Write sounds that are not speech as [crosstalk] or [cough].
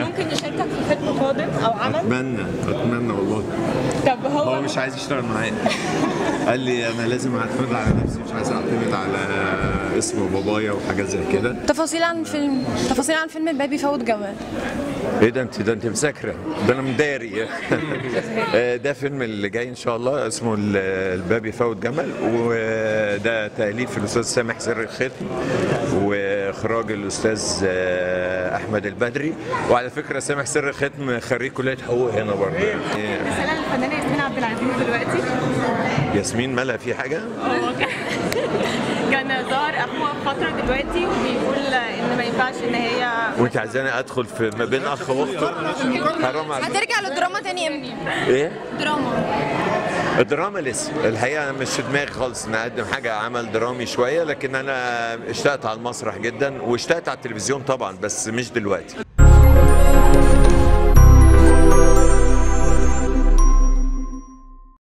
ممكن نشاركك في فيلم قادم أو عمل؟ أتمنى أتمنى والله. طب هو هو مش عايز يشتغل معايا. [laughs] قال لي أنا لازم اعتمد على نفسي مش عايز أعتمد على اسم بابايا وحاجات زي كده. تفاصيل عن فيلم تفاصيل عن فيلم الباب يفوت جمل. إيه ده انت ده أنت مذاكرة. ده أنا مداري. [laughs] آه، ده فيلم اللي جاي إن شاء الله اسمه ال- الباب يفوت جمل. وده تاليف الأستاذ سامح سر الختم وإخراج الأستاذ آه، أحمد البدري. وعلى فكرة سامح سر الختم خريج كلية حقوق هنا برضه. رسالة للفنانة ياسمين عبد العزيز دلوقتي. ياسمين مالها في حاجة؟ [laughs] كان- ظهر اخوها فترة دلوقتي وبيقول ينفعش إن هي وأنت عايزاني أدخل في ما بين أخ وأخت؟ حرام عليك. هترجع للدراما تاني إمتى؟ إيه؟ دراما. الدراما لسه. الحقيقة أنا مش في دماغي خالص إن أقدم حاجة عمل درامي شوية لكن أنا اشتقت على المسرح جدا واشتقت على التلفزيون طبعا بس مش دلوقتي.